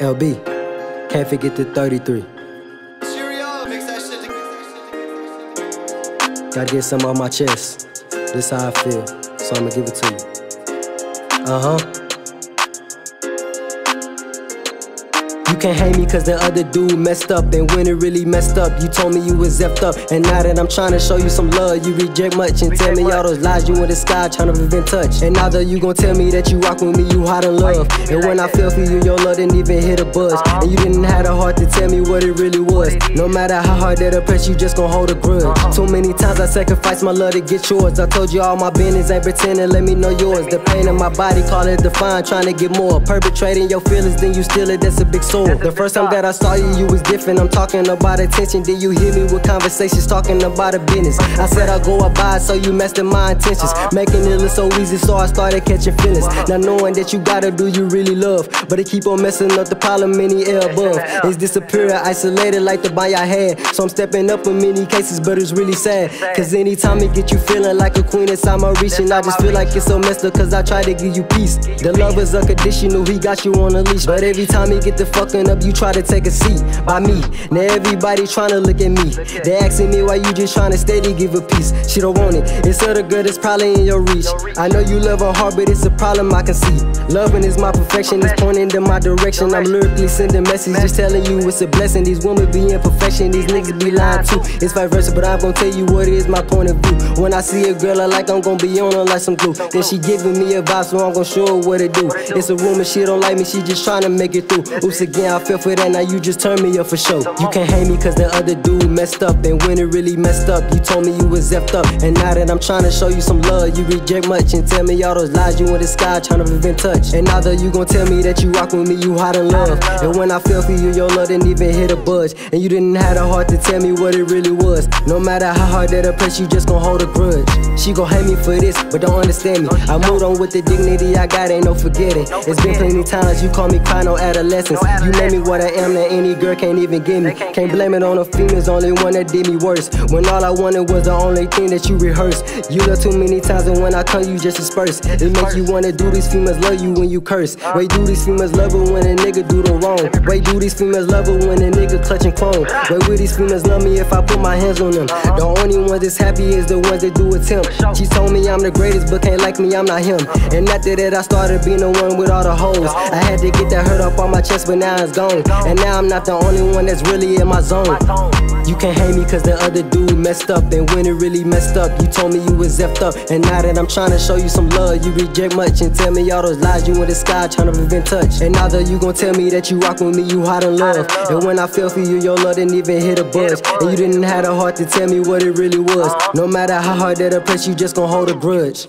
LB, can't forget the 33. Gotta get some on my chest. This how I feel, so I'ma give it to you. Uh huh. You can't hate me cause the other dude messed up. And when it really messed up, you told me you was effed up. And now that I'm trying to show you some love, you reject much and tell me all those lies you in the sky trying to prevent touch. And now that you gon' tell me that you rock with me, you hot in love. And when I fell for you, your love didn't even hit a buzz. And you didn't have the heart to tell me what it really was. No matter how hard that I press, you just gon' hold a grudge. Too many times I sacrificed my love to get yours. I told you all my business, ain't pretending, let me know yours. The pain in my body, call it defined, trying to get more. Perpetrating your feelings, then you steal it, that's a big soul. The first time that I saw you, you was different. I'm talking about attention. Did you hear me with conversations talking about a business. I said I'll go abide, so you messed in my intentions. Making it look so easy, so I started catching feelings. Now knowing that you gotta do you really love. But it keep on messing up the problem in the air above. It's disappearing, isolated like the buy I had. So I'm stepping up in many cases, but it's really sad. Cause anytime it get you feeling like a queen inside my reach, and I just feel like it's so messed up cause I try to give you peace. The love is unconditional, he got you on a leash. But every time he get the up, you try to take a seat by me. Now everybody trying to look at me. They asking me why you just trying to steady give a piece. She don't want it. It's other girl that's probably in your reach. I know you love her hard, but it's a problem I can see. Loving is my perfection, it's pointing in my direction. I'm lyrically sending messages, just telling you it's a blessing. These women be imperfection, these niggas be lying too. It's vice versa, but I'm gonna tell you what it is my point of view. When I see a girl I like, I'm gonna be on her like some glue. Then she giving me advice, so I'm gonna show her what to do. It's a rumor, she don't like me, she just trying to make it through. Oops, again, I fell for that, now you just turn me up for show. You can't hate me cause the other dude messed up. And when it really messed up, you told me you was effed up. And now that I'm trying to show you some love, you reject much and tell me all those lies you in the sky trying to prevent touch. And now that you gon' tell me that you rock with me, you hot in love. And when I feel for you, your love didn't even hit a budge. And you didn't have the heart to tell me what it really was. No matter how hard that I press, you just gon' hold a grudge. She gon' hate me for this, but don't understand me. I moved on with the dignity I got, ain't no forgetting. It's been plenty times you call me cry, no adolescence. You made me what I am that any girl can't even get me. Can't blame it on the females, only one that did me worse. When all I wanted was the only thing that you rehearsed. You love too many times, and when I come, you just disperse. It makes you wanna do these females love you when you curse. Wait, do these females love it when a nigga do the wrong? Wait, do these females love it when a nigga clutching chrome? Wait, will these females love me if I put my hands on them? Uh-huh. The only ones that's happy is the ones that do attempt. She told me I'm the greatest, but can't like me, I'm not him. Uh-huh. And after that, I started being the one with all the hoes. I had to get that hurt up on my chest, but now it's gone. And now I'm not the only one that's really in my zone. You can't hate me cause the other dude messed up. And when it really messed up, you told me you was effed up. And now that I'm trying to show you some love, you reject much and tell me all those lies you in the sky trying to prevent touch. And now that you gon' tell me that you rock with me, you hot in love. And when I fell for you, your love didn't even hit a buzz. And you didn't have the heart to tell me what it really was. No matter how hard that I press, you just gon' hold a grudge.